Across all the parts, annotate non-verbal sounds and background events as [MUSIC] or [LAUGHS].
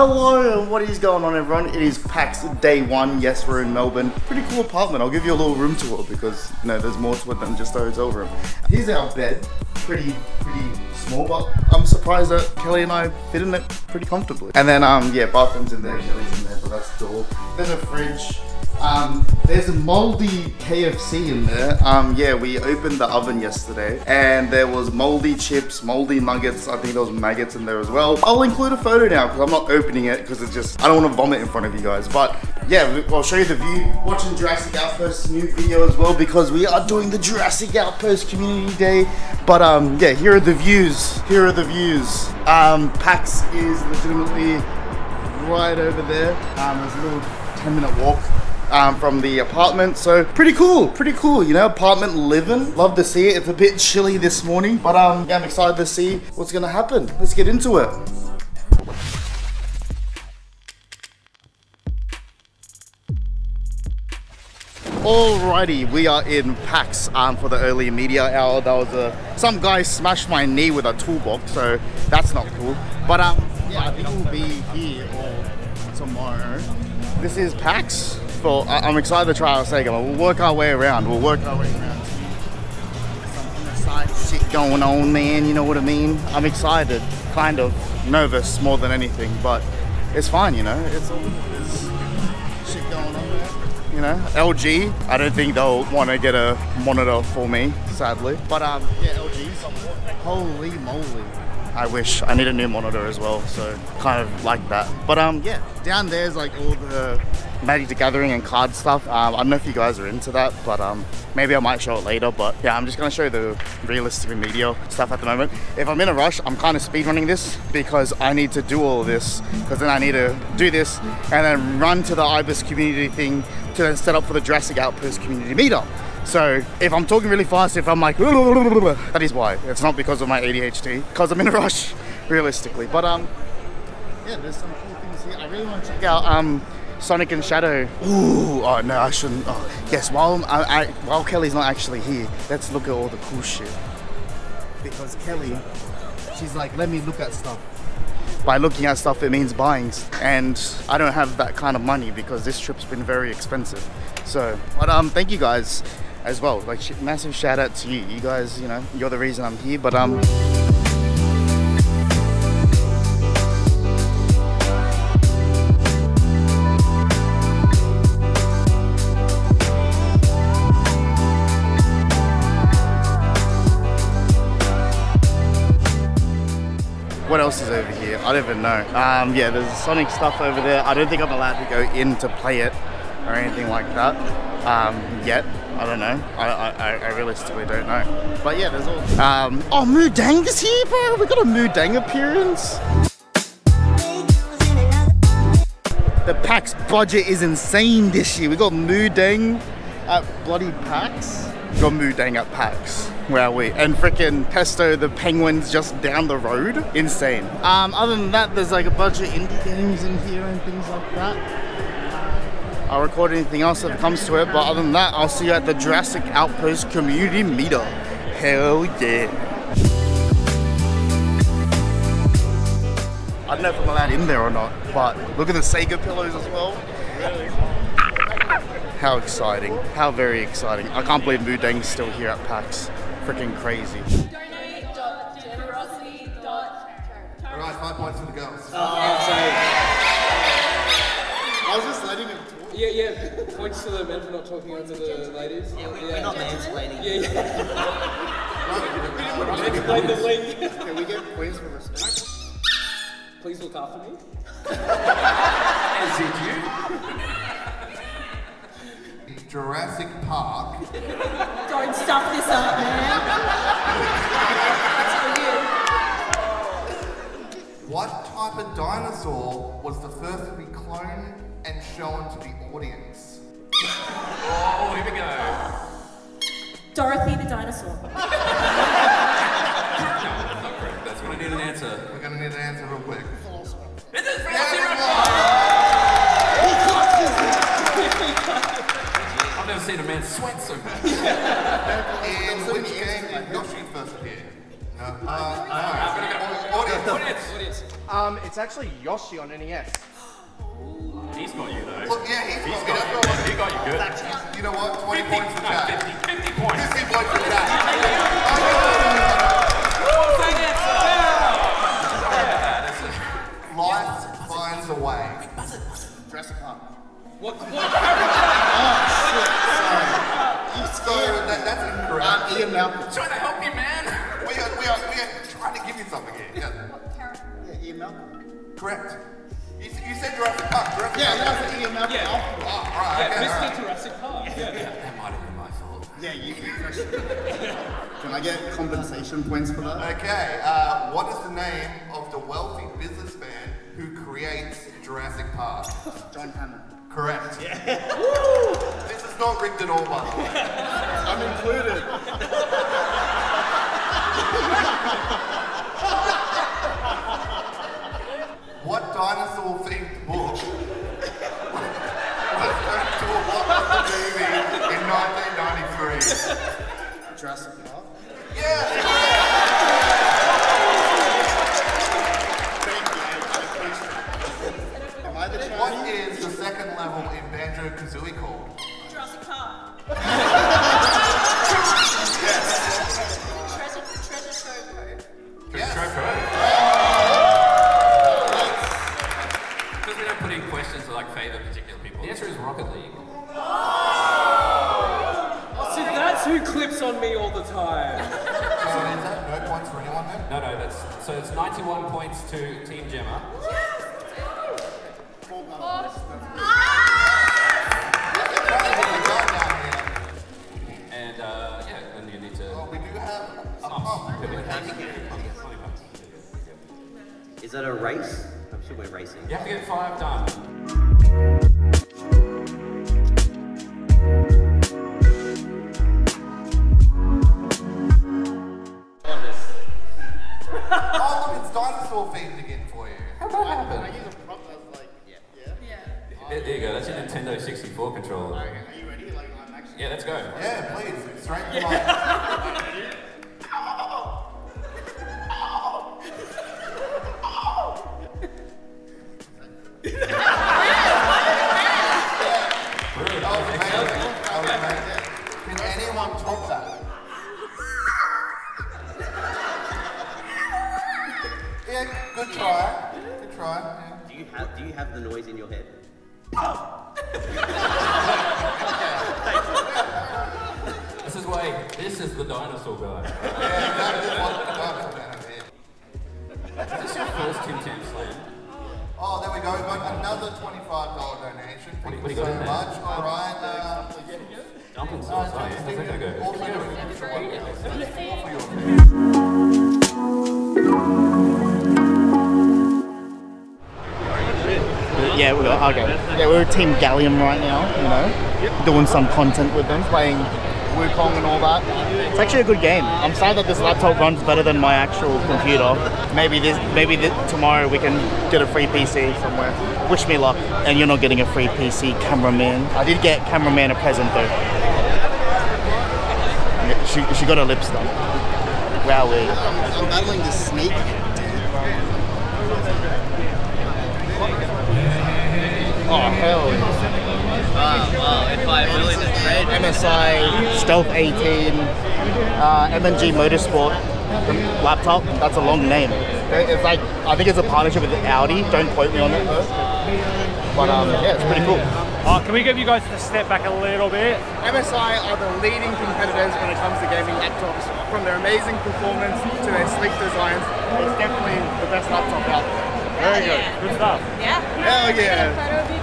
Hello, what is going on everyone? It is PAX day one. Yes, we're in Melbourne. Pretty cool apartment. I'll give you a little room tour because you know there's more to it than just a hotel room. Here's our bed. Pretty, pretty small, but I'm surprised that Kelly and I fit in it pretty comfortably. And then um yeah, bathroom's in there, Kelly's in there, but that's the door. There's a fridge. Um, there's a moldy KFC in there. Um, yeah, we opened the oven yesterday and there was moldy chips, moldy nuggets. I think there was maggots in there as well. I'll include a photo now because I'm not opening it because it's just, I don't want to vomit in front of you guys. But yeah, I'll show you the view. Watching Jurassic Outpost's new video as well because we are doing the Jurassic Outpost Community Day. But um, yeah, here are the views. Here are the views. Um, PAX is legitimately right over there. Um, there's a little 10 minute walk um, from the apartment. So pretty cool, pretty cool, you know, apartment living. Love to see it. It's a bit chilly this morning, but um, yeah, I'm excited to see what's gonna happen. Let's get into it. Alrighty, we are in PAX um, for the early media hour. That was a, some guy smashed my knee with a toolbox, so that's not cool. But um, yeah, I think we'll be here or tomorrow. This is PAX. For I- I'm excited to try Sega. We'll work our way around. We'll work our way around. Some inside shit going on, man. You know what I mean? I'm excited, kind of nervous more than anything, but it's fine. You know, it's all there's shit going on there. You know, LG. I don't think they'll want to get a monitor for me, sadly. But um, yeah, LG's. Holy moly! I wish I need a new monitor as well, so kind of like that. But um, yeah, down there's like all the Magic the Gathering and card stuff. Um, I don't know if you guys are into that, but um, maybe I might show it later. But yeah, I'm just gonna show the realistic media stuff at the moment. If I'm in a rush, I'm kind of speedrunning this because I need to do all this because then I need to do this and then run to the IBIS community thing to then set up for the Jurassic Outpost community meetup. So if I'm talking really fast, if I'm like, [LAUGHS] that is why. It's not because of my ADHD, because I'm in a rush, [LAUGHS] realistically. But um, yeah, there's some cool things here. I really want to check out um, Sonic and Shadow. Ooh, oh no, I shouldn't. Oh, yes, while I, I, while Kelly's not actually here, let's look at all the cool shit. Because Kelly, she's like, let me look at stuff. By looking at stuff, it means buying, and I don't have that kind of money because this trip's been very expensive. So, but um, thank you guys as well. Like, massive shout out to you. You guys, you know, you're the reason I'm here. But um. What else is over here? I don't even know. Um, yeah, there's Sonic stuff over there. I don't think I'm allowed to go in to play it or anything like that um, yet. I don't know. I, I, I realistically don't know. But yeah, there's all. Um, oh, Moo Deng is here, bro. We got a Moo Deng appearance. The PAX budget is insane this year. We got Moo Deng at bloody PAX. We got Moo Deng at PAX. Where are we? And freaking Pesto the Penguins just down the road. Insane. Um, other than that, there's like a bunch of indie games in here and things like that. I'll record anything else that comes to it, but other than that, I'll see you at the Jurassic Outpost Community Meetup. Hell yeah. I don't know if I'm allowed in there or not, but look at the Sega pillows as well. How exciting. How very exciting. I can't believe Moo Deng's still here at PAX. Freaking crazy. Alright, five points for the girls. Oh, I Yeah, yeah. Points to the men for not talking over the ladies. Yeah, we, We're not mansplaining. Yeah, yeah. Explain the link. Can we get points for respect? Please look after me. Jurassic Park. Don't stuff this up, man. What type of dinosaur was the first to be cloned and shown to the audience? Oh, here we go. Dorothy the dinosaur. [LAUGHS] That's when I need an answer. We're gonna need an answer real quick. Is it I've never seen a man sweat so much. [LAUGHS] In which game did Yoshi first appear? No. Uh, I'm gonna go. no. Audience. Audience. Uh, Um, it's actually Yoshi on E NES. He's got you though. Look, yeah, he's He's got, got me. you. He got you good. You know what? 20 50, points for no, Jack. 50, 50 points. 50 points for Jack. Yeah, this is- Life finds a way. Jurassic Park. What? what? So [LAUGHS] that, that's incorrect. Uh, Ian Malcolm. Trying to Correct. You, you said Jurassic Park. Jurassic Yeah, Park. that was Ian Malcolm. Yeah. Oh, right, Yeah, okay, Mr. alright. Jurassic Park. Yeah, yeah. That might have been my fault. Yeah, you you. [LAUGHS] Can I get compensation points for that? Okay, uh, what is the name of the wealthy businessman who creates Jurassic Park? John Hammond. Correct. Yeah. Woo! [LAUGHS] This is not rigged at all, by the way. [LAUGHS] I'm included. That's clips on me all the time. [LAUGHS] So is that no points for anyone then? No, no, that's so it's 91 points to Team Gemma. And uh, yeah, then you need to. Well, we do have a pump. Could be a pump. Is that a race? I'm sure we're racing. You have to get five done. 就。This is the dinosaur guy. Yeah, that is [LAUGHS] what the dinosaur down here. Is this your first Tim Tam Slam? Oh, there we go. We've got another twenty-five dollar donation. Thank What you you so got in there? much. All right. Uh, Dumpling uh, sauce. Yeah. How's that gonna go? also doing an extra one for your Yeah, we got okay. Yeah, we're a Team Gallium right now. You know, doing some content with them, playing Wukong and all that. It's actually a good game. I'm sad that this laptop runs better than my actual computer. Maybe this, maybe this, tomorrow we can get a free PC somewhere. Wish me luck. And you're not getting a free PC, cameraman. I did get cameraman a present though. Yeah, She, she got her lips done. Wow, eh. I'm battling this snake. Oh hell Wow, wow, if I really just read. MSI Stealth 18, uh, AMG Motorsport laptop. That's a long name. It's like I think it's a partnership with Audi. Don't quote me on it though. But um, yeah, it's pretty cool. Oh, can we give you guys a step back a little bit? MSI are the leading competitors when it comes to gaming laptops. From their amazing performance to their sleek designs, it's definitely the best laptop out there. Very good. Good stuff. Yeah. Hell yeah.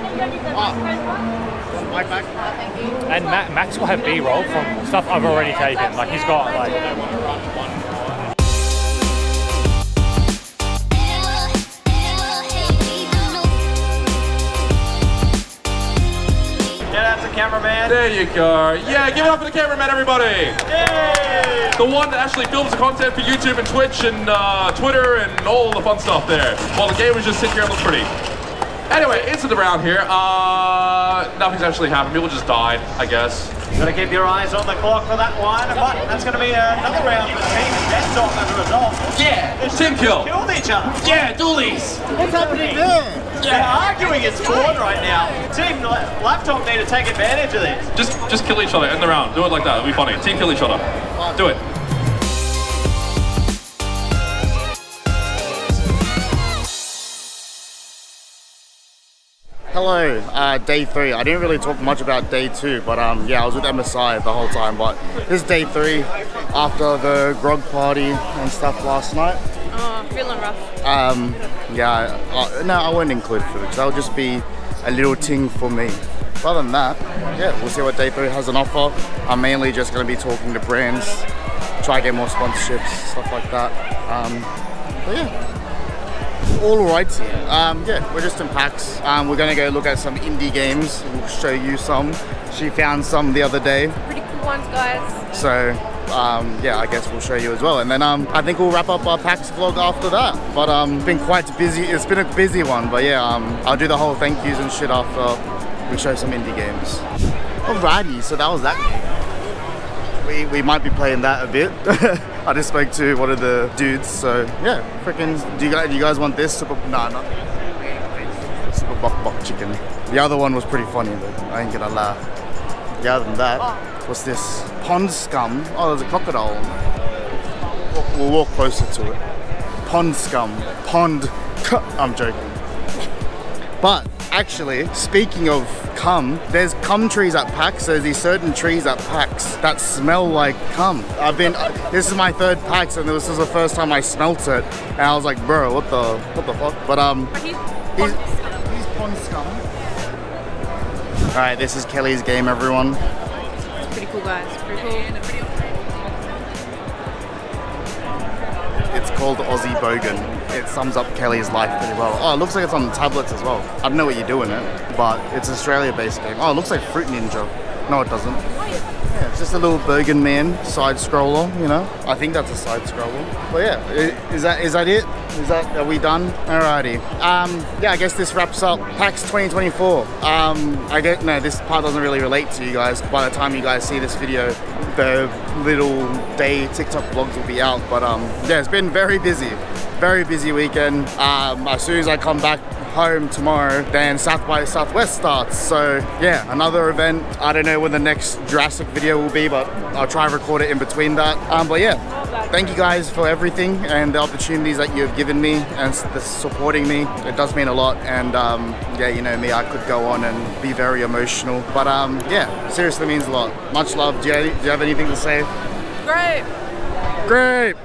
Microphone one. My back. Oh, thank you. And Ma- Max will have B-roll from stuff I've already taken. Like he's got like. Shout out to cameraman. There you go. Yeah, give it up for the cameraman, everybody. The one that actually films the content for YouTube and Twitch and uh, Twitter and all the fun stuff there. While the game gamers just sit here and look pretty. Anyway, into the round here. Uh, nothing's actually happened. People just died, I guess. Gotta keep your eyes on the clock for that one, but that's gonna be another round for Team Desktop as a result. Yeah, They team kill. killed each other. Yeah, dualies. What's happening there? They're arguing it's board right now. Team La- Laptop need to take advantage of this. Just, just kill each other in the round. Do it like that. It'll be funny. Team kill each other. Do it. Hello, uh, day three. I didn't really talk much about day two, but um, yeah, I was with MSI the whole time. But this is day three after the grog party and stuff last night. Oh, feeling rough. Um, yeah, uh, no, I won't include food. That'll just be a little ting for me. But other than that, yeah, we'll see what day three has on offer. I'm mainly just going to be talking to brands, try to get more sponsorships, stuff like that. Um, but yeah. All right, um, yeah, we're just in PAX. Um, we're gonna go look at some indie games. We'll show you some. She found some the other day, Pretty cool ones, guys. so um, yeah, I guess we'll show you as well. And then um, I think we'll wrap up our PAX vlog after that. But um, been quite busy. It's been a busy one, but yeah, um, I'll do the whole thank yous and shit after we show some indie games. Alrighty, so that was that. We, we might be playing that a bit. [LAUGHS] I just spoke to one of the dudes, so yeah, freaking. Do you guys, do you guys want this super? Nah, not super bok bok chicken. The other one was pretty funny though. I ain't gonna lie. Yeah, other than that, what's this? Pond scum. Oh, there's a crocodile. We'll, we'll walk closer to it. Pond scum. Pond. [LAUGHS] I'm joking. But actually, speaking of cum, there's cum trees at PAX. There's these certain trees at PAX that smell like cum. I've been. This is my third PAX, and this was the first time I smelt it, and I was like, bro, what the, what the fuck? But um, he's he's pond scum. All right, this is Kelly's game, everyone. Pretty cool, guys. Pretty cool. It's called Aussie Bogan. It sums up Kelly's life pretty well. Oh, it looks like it's on tablets as well. I don't know what you're doing it, but it's Australia-based game. Oh, it looks like Fruit Ninja. No, it doesn't. Yeah, it's just a little Bogan Man side scroller, you know. I think that's a side scroller. But yeah, is that is that it? Is that are we done? Alrighty. Um, yeah, I guess this wraps up PAX 2024. Um, I get no, this part doesn't really relate to you guys. By the time you guys see this video, the little day TikTok vlogs will be out. But um, yeah, it's been very busy, very busy weekend. Um, as soon as I come back home tomorrow, then South by Southwest starts. So yeah, another event. I don't know when the next Jurassic video will be, but I'll try and record it in between that. Um, but yeah, thank you guys for everything and the opportunities that you have given me and the supporting me. It does mean a lot. And um, yeah, you know me, I could go on and be very emotional. But um, yeah, seriously means a lot. Much love. Do you, do you have anything to say? Great. Great.